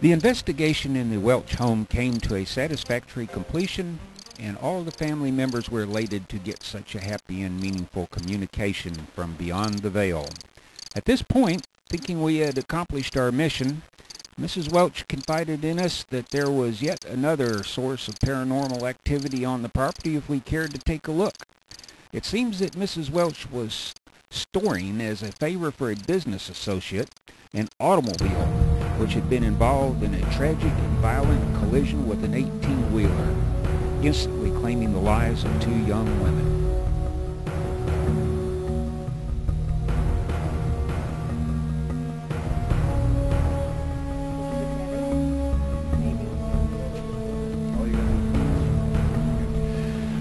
The investigation in the Welch home came to a satisfactory completion, and all the family members were elated to get such a happy and meaningful communication from beyond the veil. At this point, thinking we had accomplished our mission, Mrs. Welch confided in us that there was yet another source of paranormal activity on the property if we cared to take a look. It seems that Mrs. Welch was storing as a favor for a business associate an automobile which had been involved in a tragic and violent collision with an 18-wheeler, instantly claiming the lives of two young women.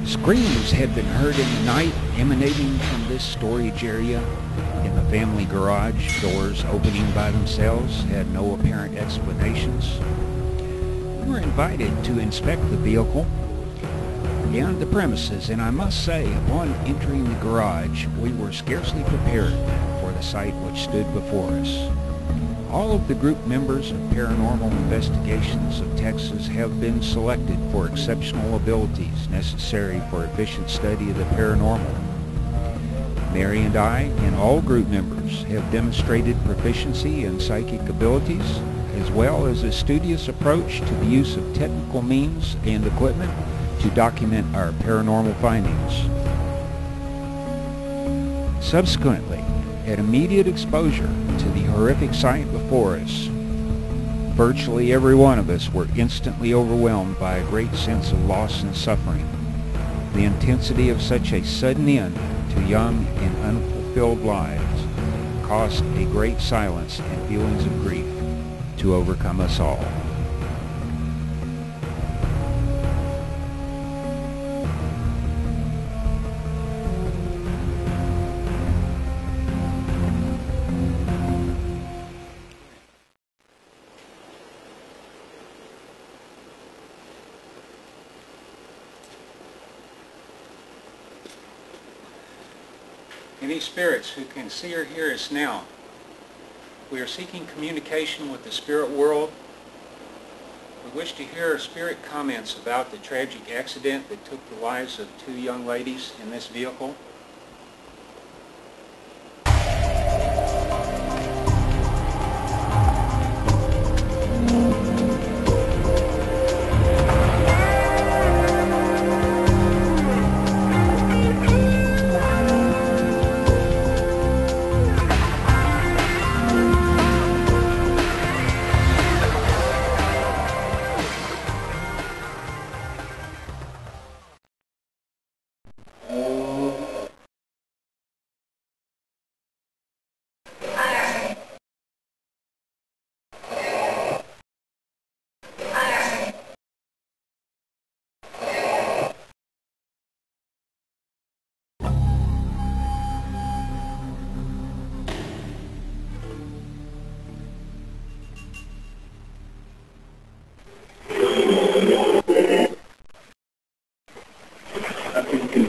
Screams had been heard in the night emanating from this storage area in the family garage. Doors opening by themselves had no apparent explanations. We were invited to inspect the vehicle and the premises, and I must say, upon entering the garage, we were scarcely prepared for the sight which stood before us. All of the group members of Paranormal Investigations of Texas have been selected for exceptional abilities necessary for efficient study of the paranormal. Mary and I and all group members have demonstrated proficiency in psychic abilities as well as a studious approach to the use of technical means and equipment to document our paranormal findings. Subsequently, at immediate exposure to the horrific sight before us, virtually every one of us were instantly overwhelmed by a great sense of loss and suffering. The intensity of such a sudden end to young and unfulfilled lives caused a great silence and feelings of grief to overcome us all. Any spirits who can see or hear us now, we are seeking communication with the spirit world. We wish to hear spirit comments about the tragic accident that took the lives of two young ladies in this vehicle.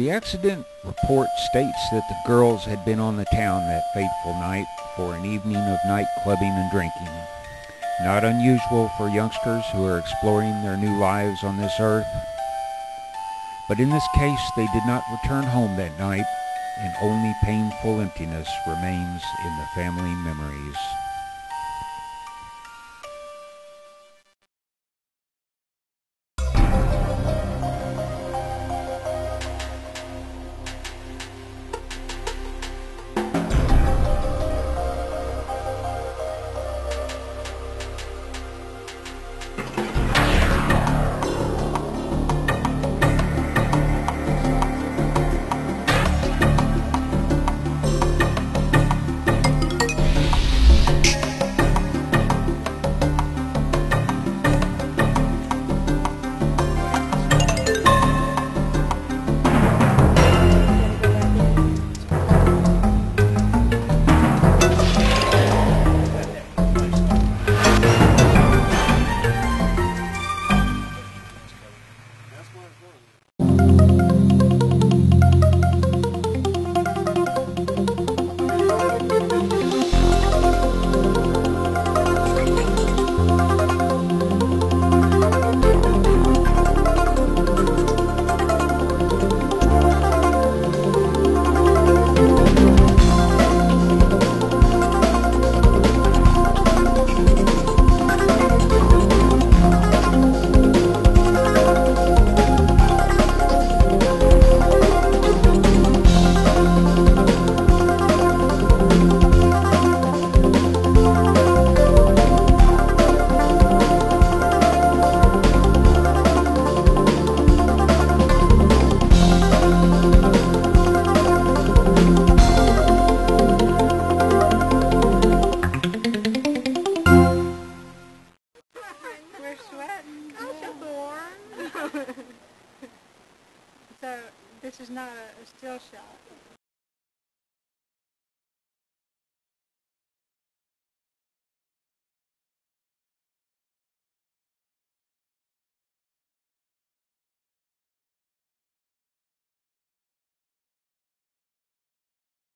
The accident report states that the girls had been on the town that fateful night for an evening of night clubbing and drinking. Not unusual for youngsters who are exploring their new lives on this earth. But in this case, they did not return home that night, and only painful emptiness remains in the family memories. morning. Shot.